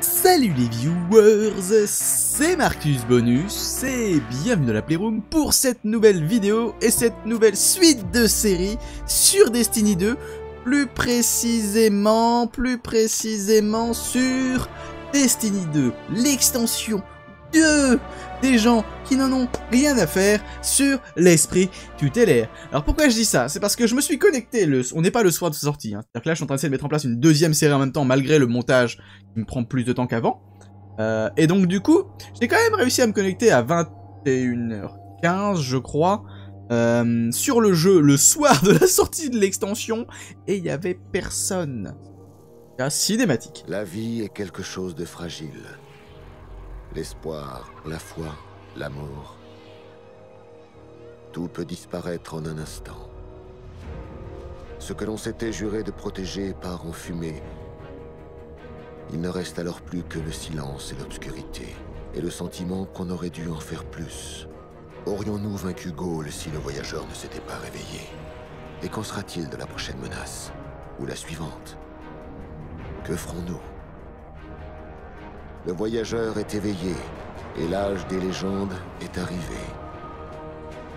Salut les viewers, c'est Marcus Bonus et bienvenue dans la Playroom pour cette nouvelle vidéo et cette nouvelle suite de série sur Destiny 2, plus précisément, plus précisément sur Destiny 2, l'extension de des gens qui n'en ont rien à faire sur l'esprit tutélaire. Alors pourquoi je dis ça? C'est parce que je me suis connecté, le... on n'est pas le soir de sortie, hein. c'est-à-dire que là je suis en train de mettre en place une deuxième série en même temps malgré le montage qui me prend plus de temps qu'avant. Euh, et donc du coup, j'ai quand même réussi à me connecter à 21h15 je crois, euh, sur le jeu le soir de la sortie de l'extension, et il y avait personne. Cinématique. La vie est quelque chose de fragile l'espoir, la foi, l'amour. Tout peut disparaître en un instant. Ce que l'on s'était juré de protéger part en fumée. Il ne reste alors plus que le silence et l'obscurité, et le sentiment qu'on aurait dû en faire plus. Aurions-nous vaincu Gaulle si le voyageur ne s'était pas réveillé? Et qu'en sera-t-il de la prochaine menace? Ou la suivante? Que ferons-nous? Le voyageur est éveillé et l'âge des légendes est arrivé.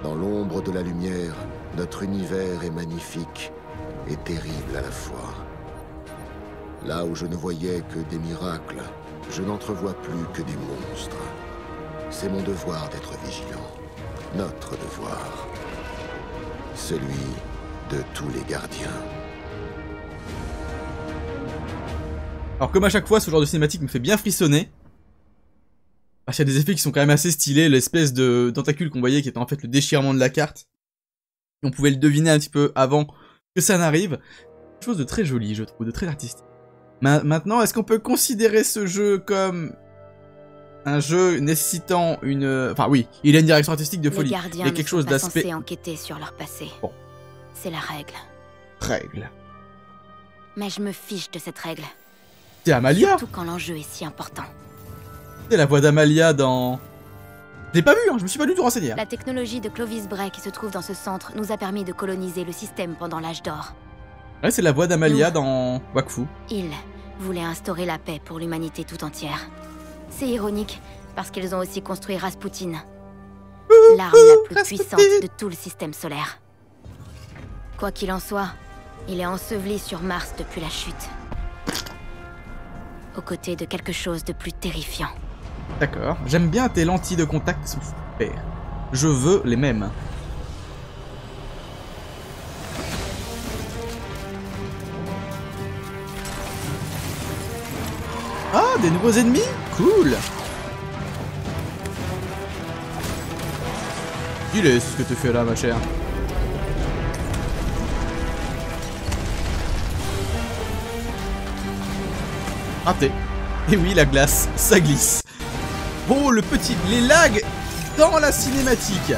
Dans l'ombre de la lumière, notre univers est magnifique et terrible à la fois. Là où je ne voyais que des miracles, je n'entrevois plus que des monstres. C'est mon devoir d'être vigilant. Notre devoir. Celui de tous les gardiens. Alors comme à chaque fois, ce genre de cinématique me fait bien frissonner. Parce qu'il y a des effets qui sont quand même assez stylés, l'espèce de tentacule qu'on voyait qui était en fait le déchirement de la carte. Et on pouvait le deviner un petit peu avant que ça n'arrive. Quelque chose de très joli, je trouve, de très artistique. maintenant, est-ce qu'on peut considérer ce jeu comme un jeu nécessitant une... Enfin oui, il a une direction artistique de folie. il y a quelque chose d'aspect... enquêter sur leur passé. Bon. C'est la règle. Règle. Mais je me fiche de cette règle. C'est Amalia Surtout quand l'enjeu est si important. C'est la voix d'Amalia dans... Je l'ai pas vu, hein, je me suis pas du tout renseigné. Hein. La technologie de Clovis Bray qui se trouve dans ce centre nous a permis de coloniser le système pendant l'âge d'or. Ouais, c'est la voix d'Amalia dans Wakfu. Ils voulaient instaurer la paix pour l'humanité tout entière. C'est ironique, parce qu'ils ont aussi construit Rasputin. L'arme la plus puissante de tout le système solaire. Quoi qu'il en soit, il est enseveli sur Mars depuis la chute aux côtés de quelque chose de plus terrifiant. D'accord. J'aime bien tes lentilles de contact, super. Je veux les mêmes. Ah, des nouveaux ennemis? Cool Il est ce que tu fais là, ma chère. Et oui, la glace, ça glisse. Oh, le petit... Les lags dans la cinématique.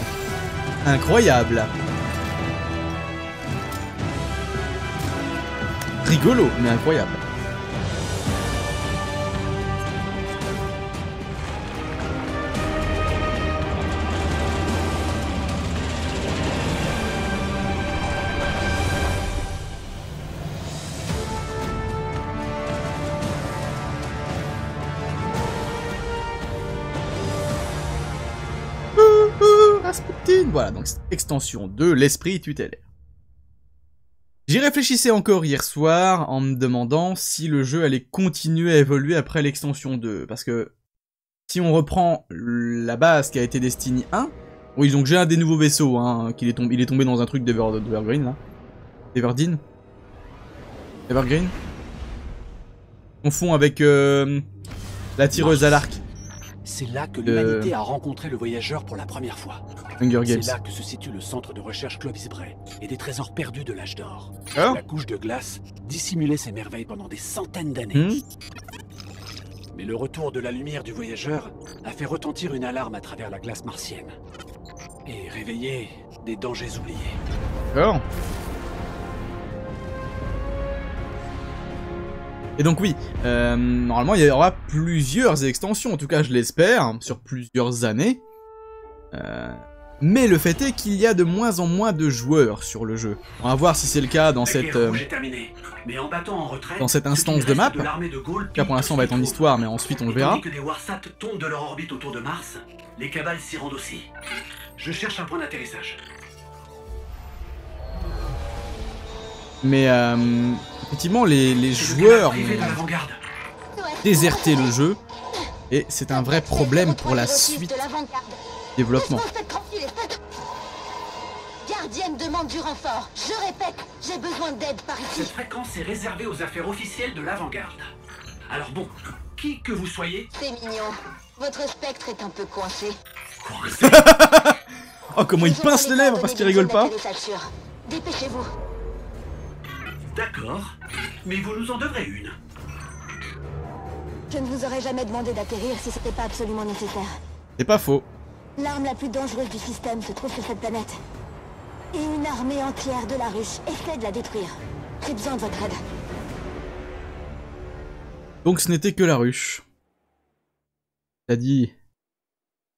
Incroyable. Rigolo, mais incroyable. Voilà, donc extension de l'esprit tutélaire. J'y réfléchissais encore hier soir en me demandant si le jeu allait continuer à évoluer après l'extension 2, parce que si on reprend la base qui a été Destiny 1, oui donc j'ai un des nouveaux vaisseaux, hein, il est tombé dans un truc d'Evergreen là, Everdeen, Evergreen, on fond avec euh, la tireuse à l'arc. C'est là que l'humanité a rencontré le voyageur pour la première fois. C'est là que se situe le centre de recherche Clovis Bray et des trésors perdus de l'âge d'or. Ah. La couche de glace dissimulait ces merveilles pendant des centaines d'années. Hmm. Mais le retour de la lumière du voyageur a fait retentir une alarme à travers la glace martienne. Et réveillé des dangers oubliés. Et donc oui, euh, normalement il y aura plusieurs extensions, en tout cas je l'espère, sur plusieurs années. Euh, Mais le fait est qu'il y a de moins en moins de joueurs sur le jeu. On va voir si c'est le cas dans cette, euh. Mais en en retraite, dans cette ce instance de map. de Gaulle Là pour l'instant on va être en histoire, mais ensuite on le verra. que Warsat tombent de leur orbite autour de Mars, les cabales s'y rendent aussi. Je cherche un point d'atterrissage. Mais euh, effectivement, les, les joueurs ont déserté le jeu. Et c'est un vrai problème pour la suite De développement. Gardienne demande du renfort. Je répète, j'ai besoin d'aide par Cette ici. fréquence est réservée aux affaires officielles de l'avant-garde. Alors bon, qui que vous soyez, C'est mignon. Votre spectre est un peu coincé. coincez. Oh, comment il pince les lèvres parce qu'il rigole pas. Dépêchez-vous. D'accord, mais vous nous en devrez une. Je ne vous aurais jamais demandé d'atterrir si c'était pas absolument nécessaire. C'est pas faux. L'arme la plus dangereuse du système se trouve sur cette planète. Et une armée entière de la ruche essaie de la détruire. J'ai besoin de votre aide. Donc ce n'était que la ruche. T'as dit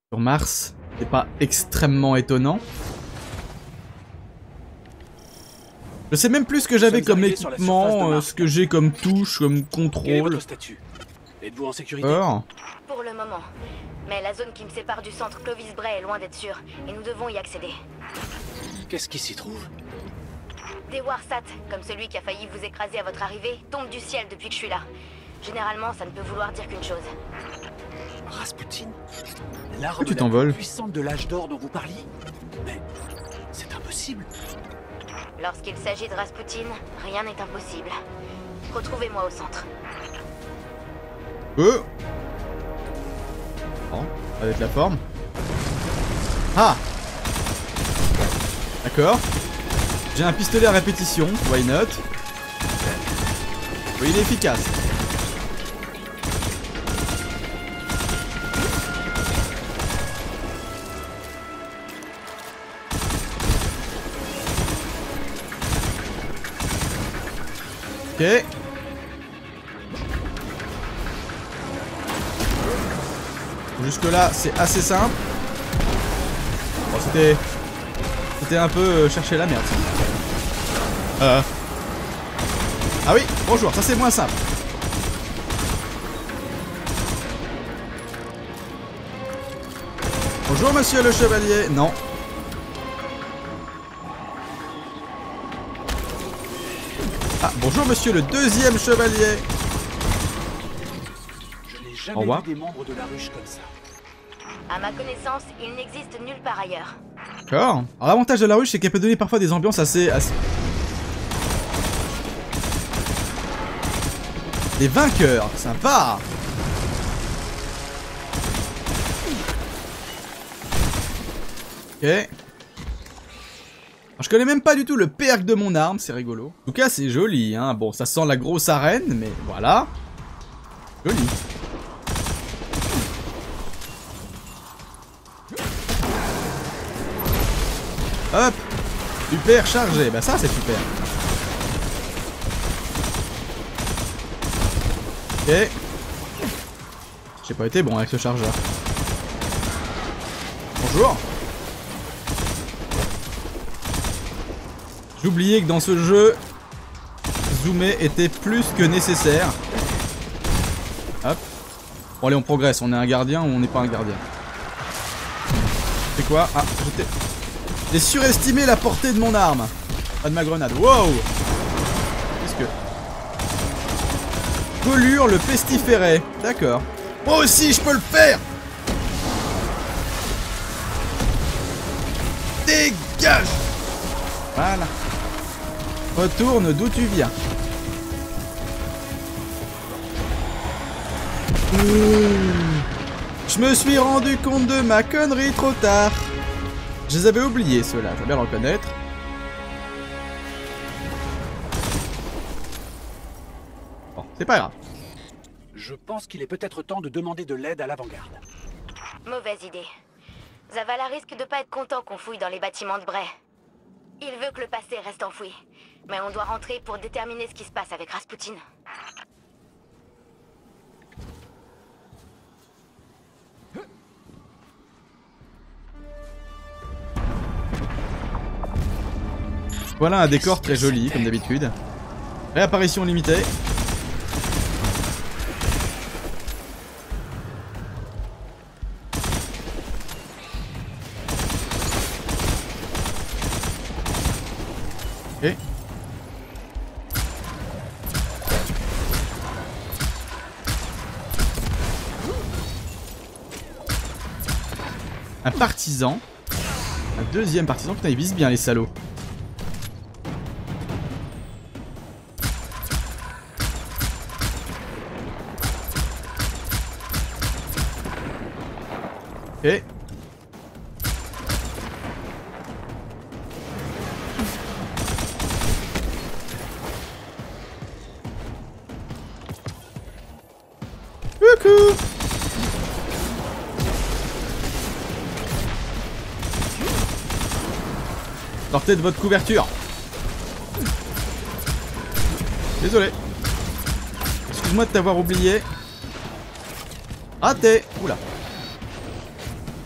sur Mars, c'est pas extrêmement étonnant. Je sais même plus ce que j'avais comme équipement, euh, ce que j'ai comme touche, comme contrôle. Êtes-vous en sécurité Or, Pour le moment. Mais la zone qui me sépare du centre Clovis Bray est loin d'être sûre, et nous devons y accéder. Qu'est-ce qui s'y trouve Des Warsat, comme celui qui a failli vous écraser à votre arrivée, tombent du ciel depuis que je suis là. Généralement, ça ne peut vouloir dire qu'une chose. Rasputin L'arme tu la plus puissante de l'âge d'or dont vous parliez Mais c'est impossible. Lorsqu'il s'agit de Rasputin, rien n'est impossible. Retrouvez-moi au centre. euh. Bon, avec la forme. Ah D'accord. J'ai un pistolet à répétition, why not? Oui, il est efficace. Ok. Jusque là, c'est assez simple. Bon, c'était... C'était un peu euh, chercher la merde. Euh... Ah oui, bonjour, ça c'est moins simple. Bonjour monsieur le chevalier. Non. Ah, bonjour monsieur le deuxième chevalier. Je n'ai Au jamais revoir. vu des membres de la ruche comme ça. À ma connaissance, il n'existe nulle part ailleurs. D'accord. Alors l'avantage de la ruche, c'est qu'elle peut donner parfois des ambiances assez... assez... Des vainqueurs, sympa Ok. Je connais même pas du tout le perk de mon arme, c'est rigolo. En tout cas, c'est joli, hein. Bon, ça sent la grosse arène, mais voilà. Joli. Hop Super chargé, bah ça c'est super. Ok. J'ai pas été bon avec ce chargeur. Bonjour. J'oubliais que dans ce jeu, zoomer était plus que nécessaire. Hop. Bon allez, on progresse. On est un gardien ou on n'est pas un gardien? C'est quoi? Ah. J'ai surestimé la portée de mon arme. Pas de ma grenade. Wow Qu'est-ce que... Collure le pestiféré. D'accord. Moi aussi, je peux le faire Dégage Voilà. Retourne d'où tu viens. Je me suis rendu compte de ma connerie trop tard. Je les avais oubliés ceux-là, je vais bien le reconnaître. Bon, c'est pas grave. Je pense qu'il est peut-être temps de demander de l'aide à l'avant-garde. Mauvaise idée. Zavala risque de pas être content qu'on fouille dans les bâtiments de Bray. Il veut que le passé reste enfoui. Mais on doit rentrer pour déterminer ce qui se passe avec Rasputin. Voilà un décor très joli, comme d'habitude. Réapparition limitée. Un partisan. Un deuxième partisan. Putain, ils visent bien les salauds. De votre couverture. Désolé. Excuse-moi de t'avoir oublié. Raté Oula.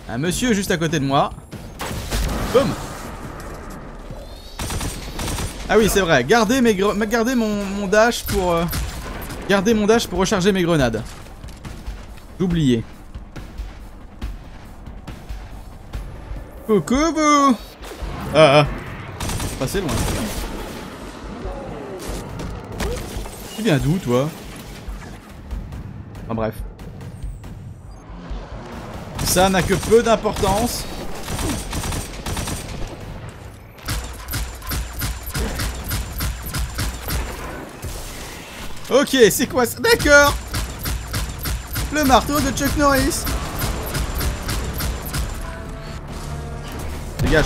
Un monsieur juste à côté de moi. Boum Ah oui, c'est vrai. Gardez, mes gardez mon, dash pour... Euh... Gardez mon dash pour recharger mes grenades. J'oubliais. Coucou vous Ah Passez loin. Tu viens d'où toi? Enfin bref. Ça n'a que peu d'importance. Ok, c'est quoi ça? D'accord Le marteau de Chuck Norris Dégage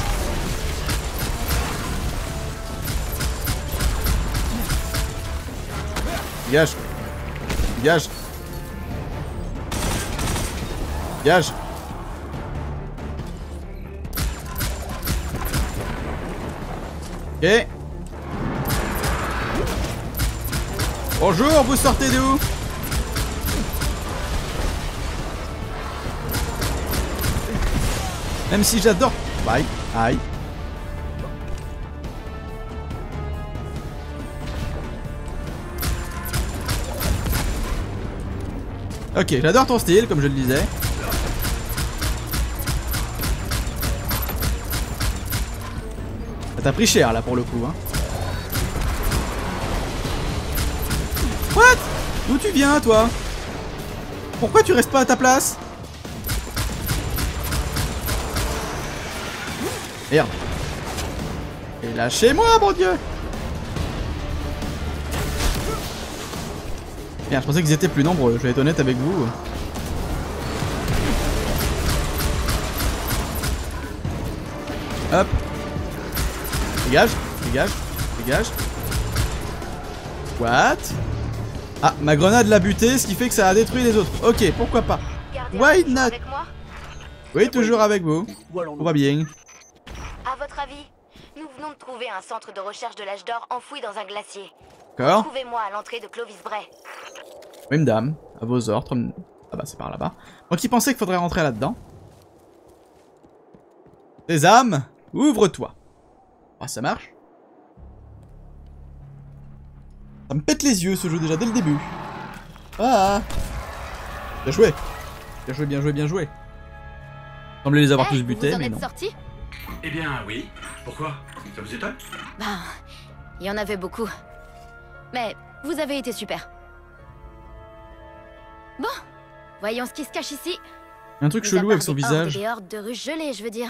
Dégage Dégage Dégage Ok. Bonjour, vous sortez d'où Même si j'adore... Bye. Aïe. Ok, j'adore ton style, comme je le disais. T'as pris cher là pour le coup. Hein. What? D'où tu viens toi? Pourquoi tu restes pas à ta place? Merde. Et lâchez-moi, mon dieu Merde, je pensais qu'ils étaient plus nombreux, je vais être honnête avec vous. Hop. Dégage, dégage, dégage. What? Ah, ma grenade l'a buté, ce qui fait que ça a détruit les autres. Ok, pourquoi pas. Why not? Oui, toujours avec vous. On va bien. À votre avis, nous venons de trouver un centre de recherche de l'âge d'or enfoui dans un glacier. D'accord. Trouvez-moi à l'entrée de Clovis Bray. Oui, madame. À vos ordres. Ah bah, c'est par là-bas. Moi qui pensais qu'il faudrait rentrer là-dedans. âmes, ouvre-toi. Ah, ça marche. Ça me pète les yeux ce jeu déjà dès le début. Ah Bien joué. Bien joué, bien joué, bien joué. Semblait les avoir Eh, tous butés, vous en mais êtes non. sortis Eh bien, oui. Pourquoi? Ça vous étonne? Ben, il y en avait beaucoup. Mais vous avez été super. Bon, voyons ce qui se cache ici. Il y a un truc chelou avec son des visage. hordes de ruches gelées, je veux dire.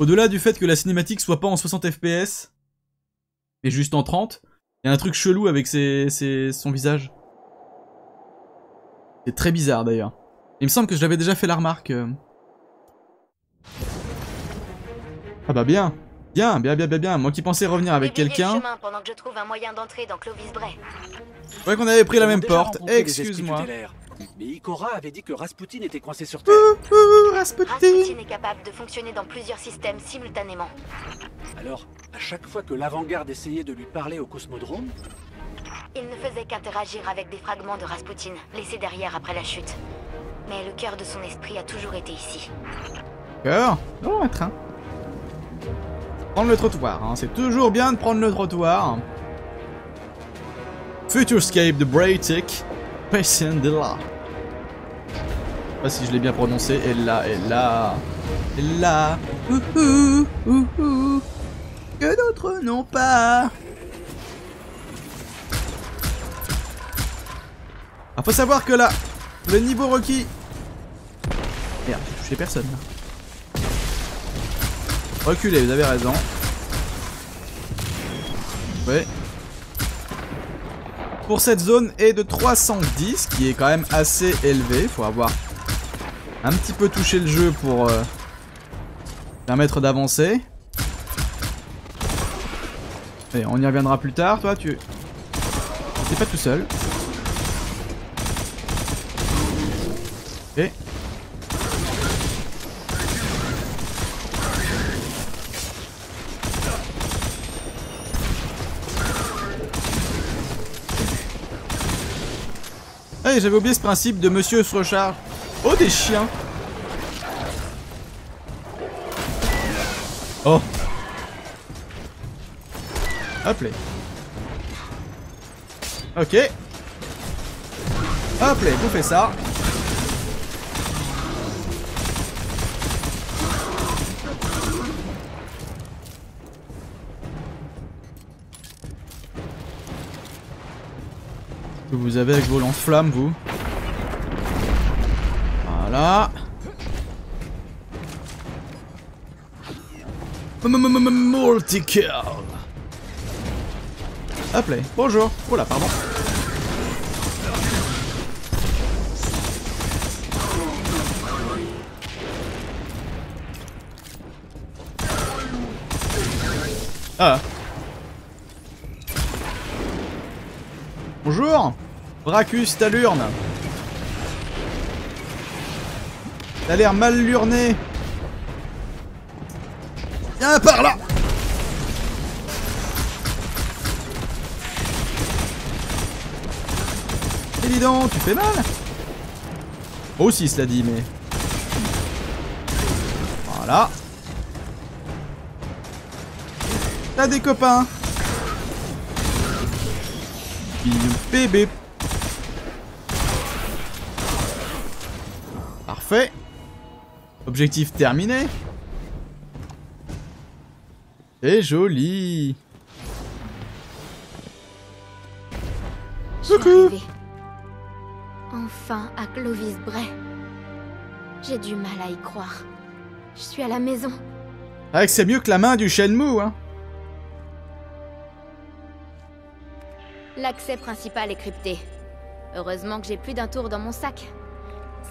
Au-delà du fait que la cinématique soit pas en 60 fps, mais juste en 30, il y a un truc chelou avec ses, ses- son visage. C'est très bizarre d'ailleurs. Il me semble que je l'avais déjà fait la remarque. euh. Ah bah bien. Bien, bien, bien, bien, bien. Moi qui pensais revenir avec quelqu'un, que je trouve un moyen d'entrer dans Clovis Bray. je croyais qu'on avait pris la même porte. Excuse-moi. Mais Ikora avait dit que Rasputin était coincé sur Terre. Ouh, Rasputin. Rasputin est capable de fonctionner dans plusieurs systèmes simultanément. Alors, à chaque fois que l'avant-garde essayait de lui parler au cosmodrome, Il ne faisait qu'interagir avec des fragments de Rasputin, laissés derrière après la chute. Mais le cœur de son esprit a toujours été ici. D'accord. Oh, un train. Prendre le trottoir, hein. c'est toujours bien de prendre le trottoir. Futurescape de Braytic, Patient de là. Je sais pas si je l'ai bien prononcé, et là, et là, et là, que d'autres n'ont pas. Ah, faut savoir que là, le niveau requis... Merde, j'ai personne là. Reculez, vous avez raison. Ouais. Pour cette zone est de 310, qui est quand même assez élevé. Faut avoir un petit peu touché le jeu pour euh, permettre d'avancer. Et on y reviendra plus tard. Toi, tu... T'es pas tout seul. J'avais oublié ce principe de monsieur se recharge. Oh, des chiens Oh Hop là. Ok. Hop là, vous ça. Vous avez avec vos lance-flammes, vous. Voilà. Multi-kill Hop là, bonjour. Oh là, pardon. Ah. Bracus Talurne T'as l'air mal lurné. Viens par là. Évident, tu fais mal. Aussi cela dit, mais... Voilà. T'as des copains. Bébé. Parfait. Objectif terminé. C'est joli. Coucou. Enfin à Clovis Bray. J'ai du mal à y croire. Je suis à la maison. Ah, c'est mieux que la main du Shenmue, hein. L'accès principal est crypté. Heureusement que j'ai plus d'un tour dans mon sac.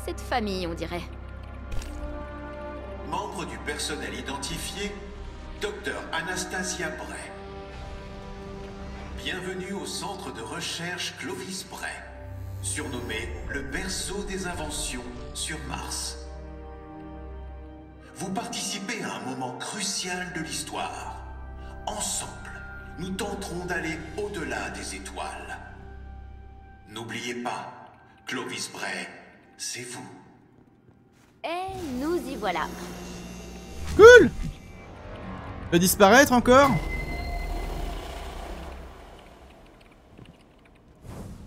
C'est de famille, on dirait. Membre du personnel identifié, Dr Anastasia Bray. Bienvenue au centre de recherche Clovis Bray, surnommé le berceau des inventions sur Mars. Vous participez à un moment crucial de l'histoire. Ensemble, nous tenterons d'aller au-delà des étoiles. N'oubliez pas, Clovis Bray, c'est vous. Et nous y voilà. Cool peut disparaître encore?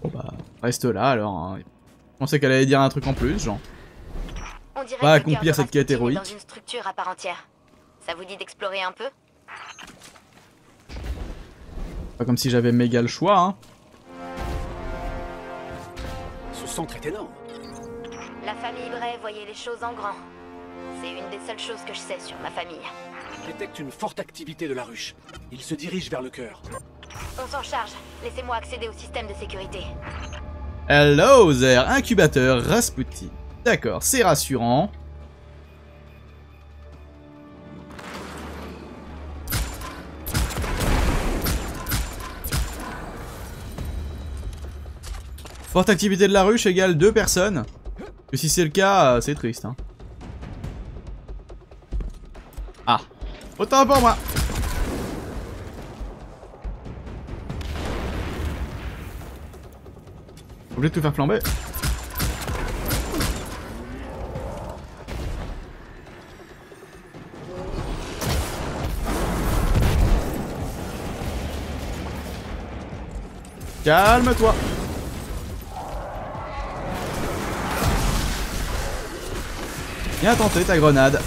Bon bah, reste là alors. Hein. Je pensais qu'elle allait dire un truc en plus, genre. On dirait Va accomplir cette quête héroïque. Dans une structure à part entière. Ça vous dit d'explorer un peu? Pas comme si j'avais méga le choix, hein. Ce centre est énorme. La famille Bray voyait les choses en grand. C'est une des seules choses que je sais sur ma famille. Il détecte une forte activité de la ruche. Il se dirige vers le cœur. On s'en charge. Laissez-moi accéder au système de sécurité. Hello there, incubateur Rasputin. D'accord, c'est rassurant. Forte activité de la ruche égale deux personnes. Que si c'est le cas, euh, c'est triste. Hein. Ah. Autant pour moi Obligé de tout faire flamber. Calme-toi Bien tenté ta grenade.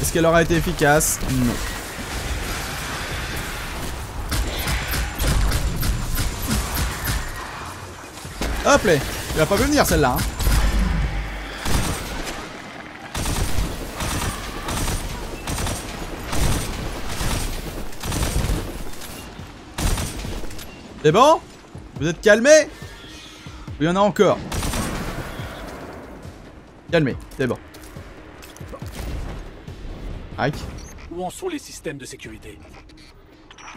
Est-ce qu'elle aura été efficace? Non. Hop là Tu vas pas venir celle-là. Hein. C'est bon? Vous êtes calmé Il y en a encore. Calmez, c'est bon. Où en sont les systèmes de sécurité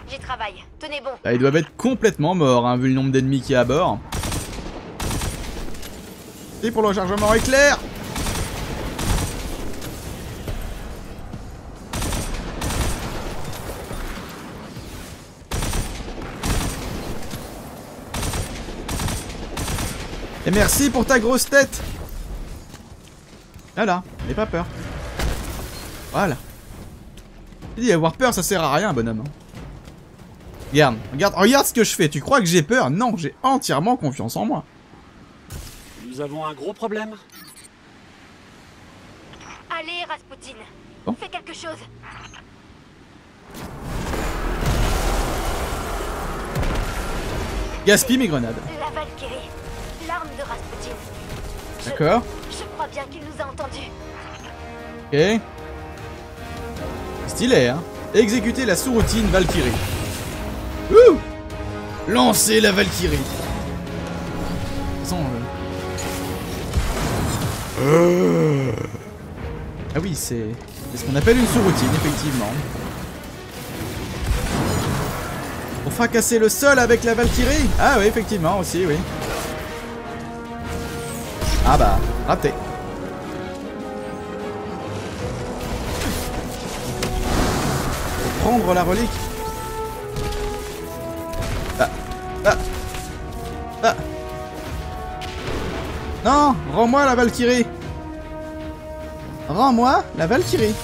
J'y travaille, tenez bon. ils doivent être complètement morts, hein, vu le nombre d'ennemis qui est à bord. Et pour le rechargement éclair Et merci pour ta grosse tête Voilà, n'aie pas peur. Voilà. J'ai dit, avoir peur, ça sert à rien, bonhomme. Regarde, regarde, regarde ce que je fais. Tu crois que j'ai peur? Non, j'ai entièrement confiance en moi. Nous avons un gros problème. Allez, Rasputin. Fais quelque chose. Gaspille mes grenades. La Valkyrie l'arme de Rasputin. D'accord. Je crois bien qu'il nous a entendus. Ok. Stylé, hein. Exécuter la sous-routine Valkyrie. Ouh Lancer la Valkyrie. Euh. Ah oui, c'est ce qu'on appelle une sous-routine, effectivement. Pour fracasser le sol avec la Valkyrie? Ah oui, effectivement, aussi, oui. Ah bah, raté. La relique. Ah, ah, ah. Non, rends-moi la Valkyrie. Rends-moi la Valkyrie.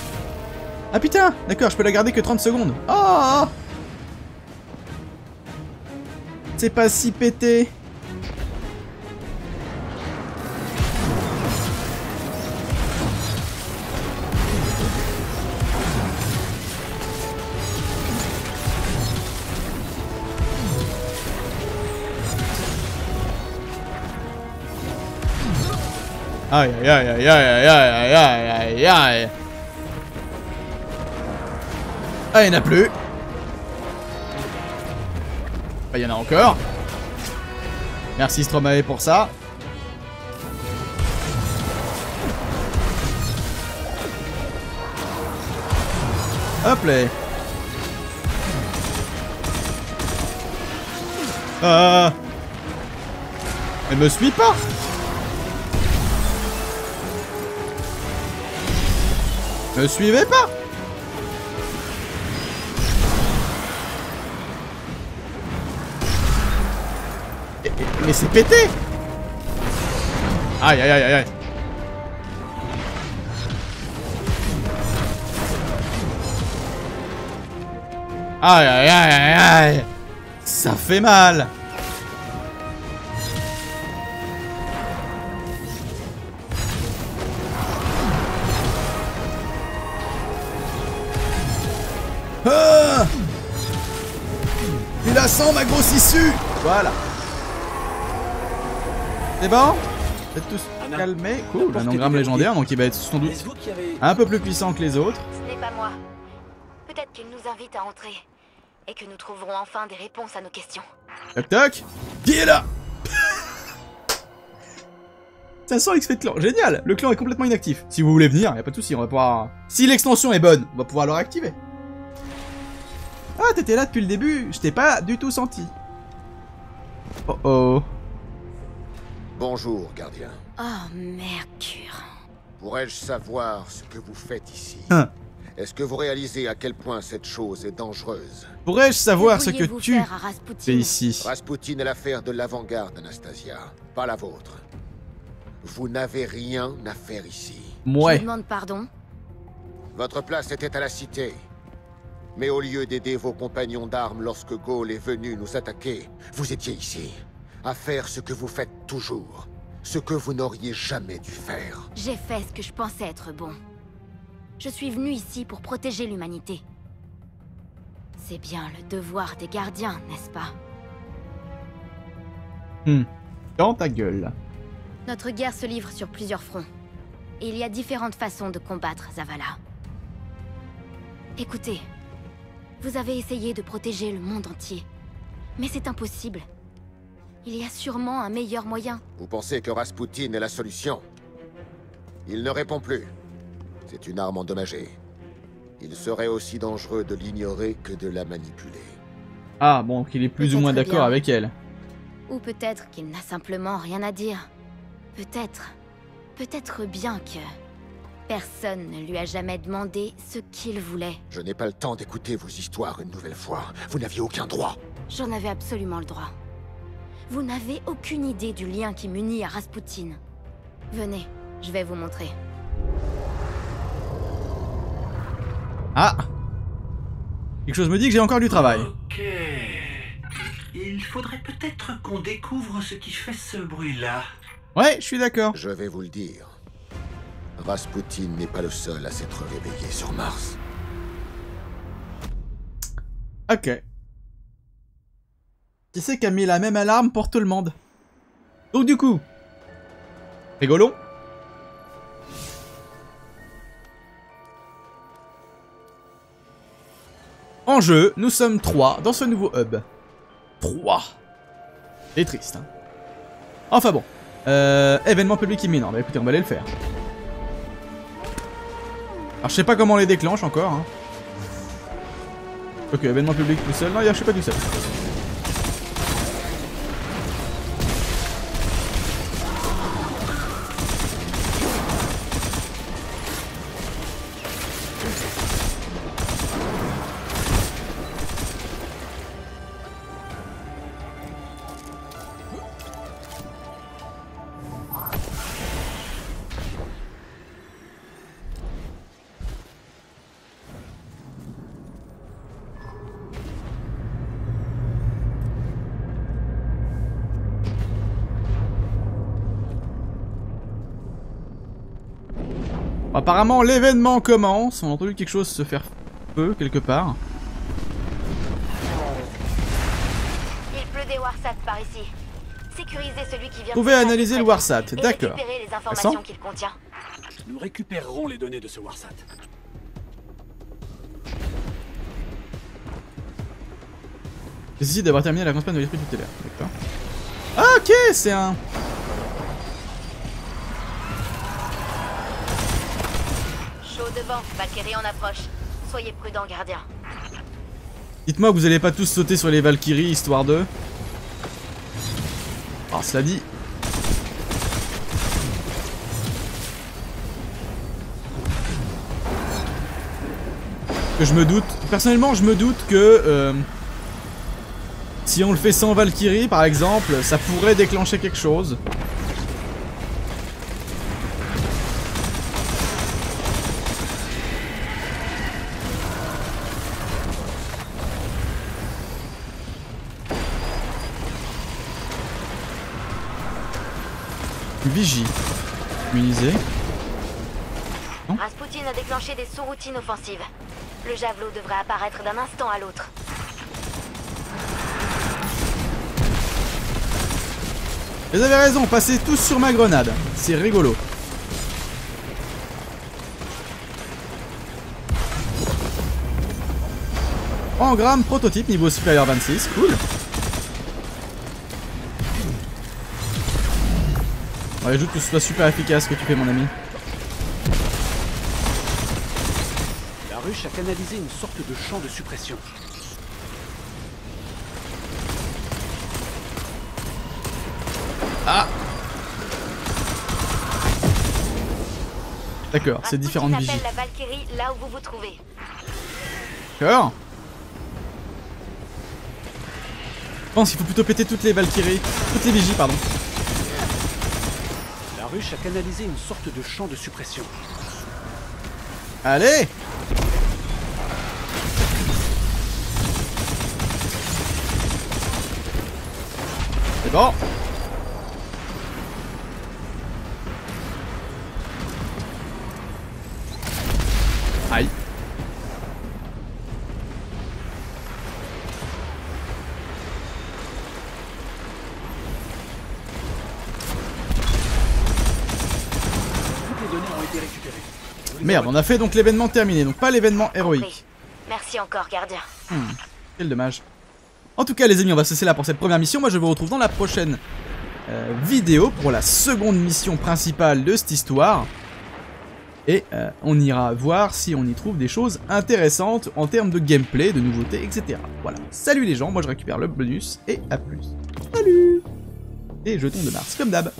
Ah putain, d'accord, je peux la garder que 30 secondes. Oh C'est pas si pété. Aïe aïe aïe aïe aïe aïe aïe aïe aïe Ah, il n'y en a plus. Ah, il y en a encore. Merci Stromae pour ça. Hop là. Ah. Elle me suit pas Me suivez pas. Mais c'est pété. Aïe aïe aïe. Aïe aïe Aïe aïe aïe. Ça fait mal ma grosse issue Voilà. C'est bon? Vous êtes tous calmés Cool, un engramme légendaire, donc il va être sans doute un peu plus puissant que les autres. Ce n'est pas moi. Peut-être qu'il nous invite à entrer. Et que nous trouverons enfin des réponses à nos questions. Toc toc Qui est là Ça sent XP de clan. Génial Le clan est complètement inactif. Si vous voulez venir, y a pas de souci, on va pouvoir... Si l'extension est bonne, on va pouvoir le réactiver. Ah, t'étais là depuis le début, je t'ai pas du tout senti. Oh oh. Bonjour, gardien. Oh, Mercure. Pourrais-je savoir ce que vous faites ici? Hein. Est-ce que vous réalisez à quel point cette chose est dangereuse? Pourrais-je savoir ce que tu fais ici? Rasputin est l'affaire de l'avant-garde, Anastasia, pas la vôtre. Vous n'avez rien à faire ici. Moi. Je demande pardon. Votre place était à la cité. Mais au lieu d'aider vos compagnons d'armes lorsque Gaul est venu nous attaquer, vous étiez ici. à faire ce que vous faites toujours. Ce que vous n'auriez jamais dû faire. J'ai fait ce que je pensais être bon. Je suis venu ici pour protéger l'humanité. C'est bien le devoir des gardiens, n'est-ce pas? Hmm. Dans ta gueule. Notre guerre se livre sur plusieurs fronts. Et il y a différentes façons de combattre Zavala. Écoutez, vous avez essayé de protéger le monde entier. Mais c'est impossible. Il y a sûrement un meilleur moyen. Vous pensez que Rasputin est la solution? Il ne répond plus. C'est une arme endommagée. Il serait aussi dangereux de l'ignorer que de la manipuler. Ah, bon, qu'il est plus ou moins d'accord avec elle. Ou peut-être qu'il n'a simplement rien à dire. Peut-être. Peut-être bien que... Personne ne lui a jamais demandé ce qu'il voulait. Je n'ai pas le temps d'écouter vos histoires une nouvelle fois. Vous n'aviez aucun droit. J'en avais absolument le droit. Vous n'avez aucune idée du lien qui m'unit à Rasputin. Venez, je vais vous montrer. Ah Quelque chose me dit que j'ai encore du travail. Ok. Il faudrait peut-être qu'on découvre ce qui fait ce bruit-là. Ouais, je suis d'accord. Je vais vous le dire. Rasputin n'est pas le seul à s'être réveillé sur Mars. Ok. Qui c'est qui a mis la même alarme pour tout le monde? Donc du coup... Rigolons En jeu, nous sommes trois dans ce nouveau hub. Trois. C'est triste, hein. Enfin bon. Euh, événement public imminent. Bah écoutez, on va aller le faire. Alors je sais pas comment on les déclenche encore, hein. Ok, événement public tout seul. Non, je sais pas tout seul. Apparemment, l'événement commence. On a entendu quelque chose se faire feu quelque part. Il pleut des Warsat par ici. Sécurisez celui qui vient... Pouvez analyser le Warsat, d'accord. récupérez les Passons. informations qu'il contient. Nous récupérerons les données de ce Warsat. D'avoir terminé la campagne de l'esprit tutélaire. D'accord. Ah, ok, c'est un... Valkyrie en approche. Soyez prudents, gardien. Dites-moi que vous allez pas tous sauter sur les Valkyries histoire de... Ah, cela dit... Que je me doute... Personnellement, je me doute que... euh, si on le fait sans Valkyrie, par exemple, ça pourrait déclencher quelque chose. Vigie. Immunisé. Rasputin a déclenché des sous-routines offensives. Le javelot devrait apparaître d'un instant à l'autre. Vous avez raison, passez tous sur ma grenade. C'est rigolo. Engramme prototype niveau supérieur 26, cool. Ouais, ajoute que ce soit super efficace ce que tu fais mon ami. La ruche a canalisé une sorte de champ de suppression. D'accord, c'est différentes vigies. la Valkyrie là où vous vous trouvez. D'accord. Je pense qu'il faut plutôt péter toutes les Valkyries. Toutes les vigies, pardon. Ruche a canalisé une sorte de champ de suppression. Allez C'est bon. Merde, on a fait donc l'événement terminé, donc pas l'événement héroïque. Merci encore, gardien. Quel dommage. En tout cas, les amis, on va se laisser là pour cette première mission. Moi, je vous retrouve dans la prochaine euh, vidéo pour la seconde mission principale de cette histoire. Et euh, on ira voir si on y trouve des choses intéressantes en termes de gameplay, de nouveautés, etc. Voilà. Salut les gens, moi je récupère le bonus et à plus. Salut Et jetons de Mars, comme d'hab.